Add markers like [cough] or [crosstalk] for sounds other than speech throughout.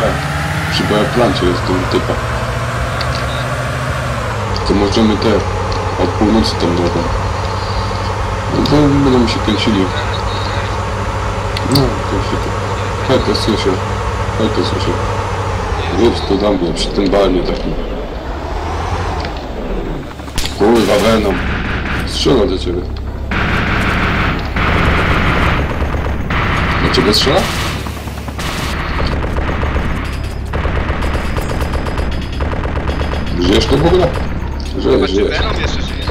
tak. Przy plancie jest tu typa. To możemy te od północy tam drogą. No to będą się kręcili. No, kręcili. Hej, to słyszę. Hej, to słyszę. Jedź tu do mnie, przy tym balnie takim. Kurwa, Venom. Strzela do ciebie. Do ciebie strzela? W ogóle? Żyjesz, Zobaczcie, żyjesz. Venom jeszcze żyje.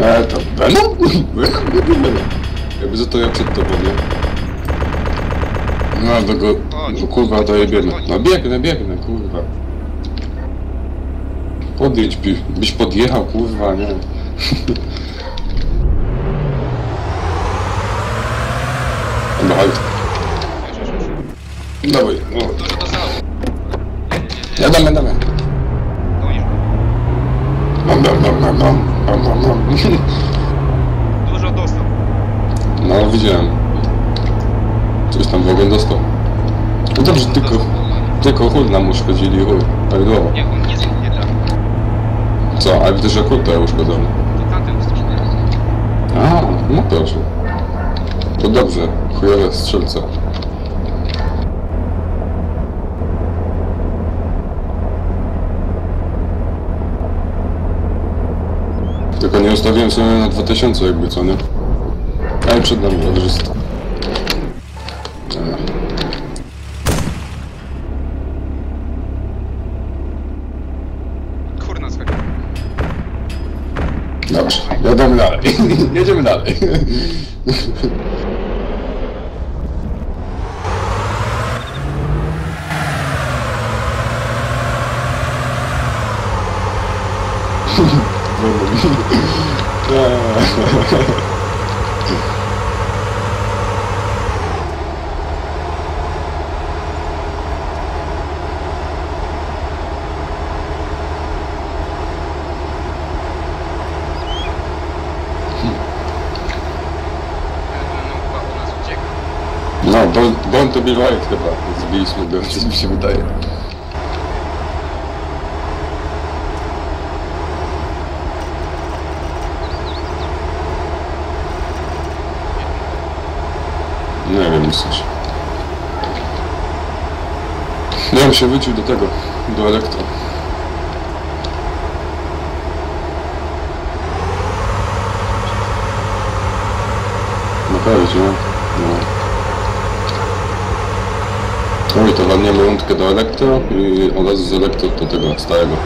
E, to Venom? Venom? Jaki Venom? Jakby za to ja przed tobą, nie? No, do go... No, kurwa, to jebiemy. No biegnę, biegnę, kurwa. Podjedź, by, byś podjechał, kurwa, nie? Dobra, już. Dawaj, no. Dużo do załogu. Ja damy, damy. Gonisz go. Mam, mam, mam, mam, mam, mam, mam, mam. Dużo dostał. No, widziałem. Coś tam w ogóle dostał. No dobrze, tylko, tylko chuj nam uszkodzili, chuj. Tak było. Nie, on nie, nie trafił. Co, ale widzę, że kurde uszkodzony. To tamten usłyszał. A, no proszę. To dobrze, chujowe strzelce. Tylko nie ustawiłem sobie na 2000 jakby, co nie? Ale przed nami. Ech. Kurna. Dobrze, [laughs] jedziemy dalej. Jedziemy [laughs] dalej. No, chyba u nas uciekł. No, Born, Born to be right chyba. Zbiliśmy go, coś mi się wydaje. Ja bym się wrócił do tego, do elektro. Naprawić, no. no. Oj, to walniemy rundkę do elektro i od razu z elektro do tego starego.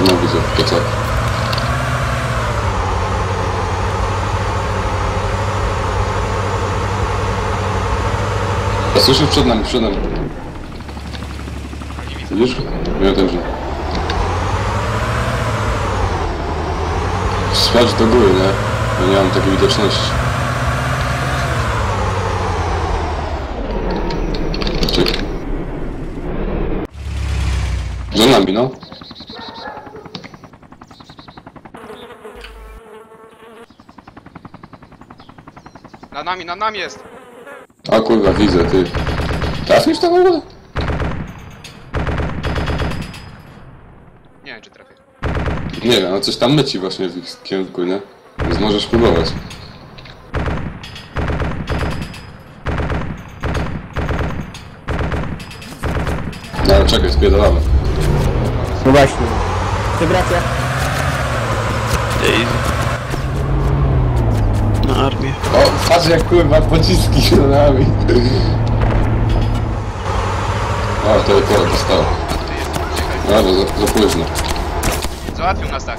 No widzę, w piecach. A słyszysz przed nami, przed nami. Widzisz? Ja też. Sprawdź do góry, nie? Bo nie mam takiej widoczności. Czekaj. Za nami, no. Nad nami, nad nami jest. A kurwa, widzę, ty. Trafisz to w ogóle? Nie wiem, czy trafię. Nie wiem, no coś tam leci właśnie w ich kierunku, nie? Więc możesz próbować. No ale czekaj, spierdolamy. No właśnie. Integracja. Na armię. O, patrz jak kurwa pociski za nami. O, to to dostało. No, za, za późno. Załatwił nas tak.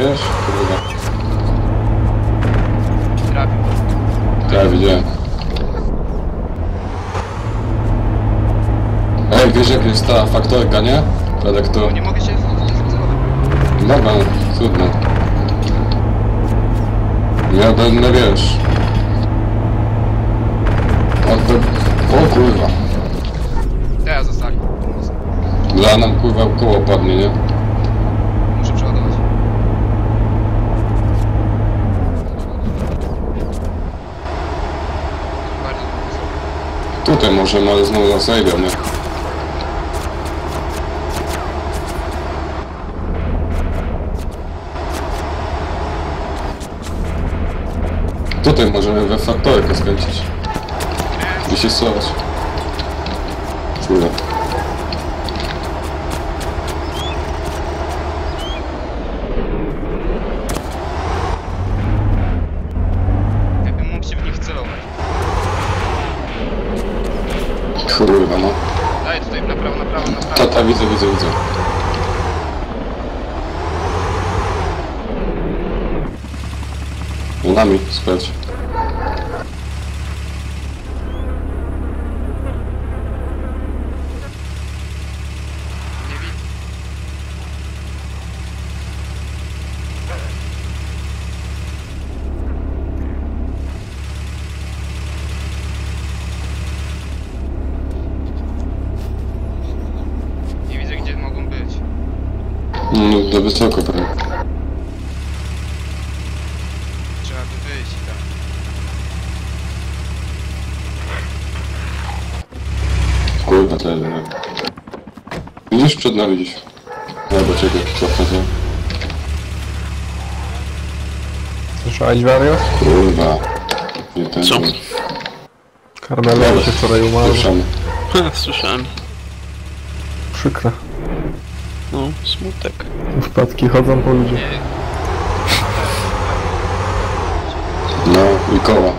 Widzisz? Kurwa. Tak, widziałem. Ej, wiesz jak jest ta faktorka, nie? Elektro... No nie mogę się. Dobra, trudno. Ja będę, wiesz... Odwrót. O kurwa. Teraz zostali. Dla nam kurwa koło padnie, nie? Tutaj możemy, ale znowu nas zajdą, nie? Tutaj możemy we faktorkę skręcić. I się schować. Kurde. Jakbym mógł się w nich celować. Kurwa, no. Daj tutaj na prawo, na prawo, na prawo. Tata, widzę, widzę, widzę. Z nami, sprawdź. Nie widzę. Nie widzę Nie. Widzisz przed nami gdzieś. Albo cofnę się. Słyszałeś wariat? Kurwa. Nie ten. Co? Karmelo się wczoraj umarł. Ruszamy. Słyszałem. Przykre. No, smutek. Wpadki chodzą po. Nie, No, i koła.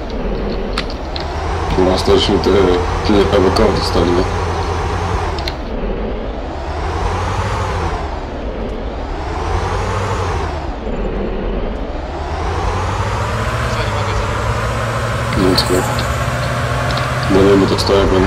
U nas też te kilka koła dostali, nie? Zrobić. No, tylko. Będziemy to stoję, bo...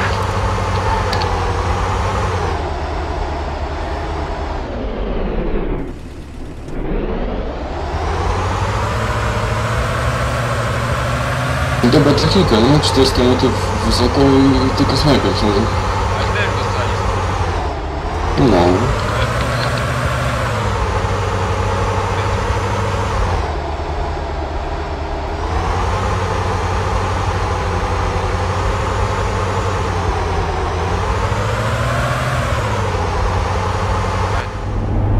Dobra technika, nie? 400 metrów wysoko i tylko snajper ciągle. A też dostali. No.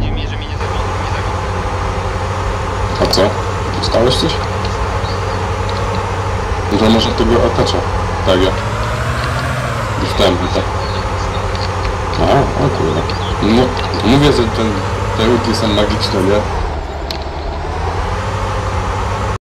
Nie mi, że mi nie zabił, nie zabił. A co? Dostałeś coś? To może tego atacza. Tak, ja. Dostałem, tak. A, o kurde. No, mówię, że ten, te łuki są magiczne, nie?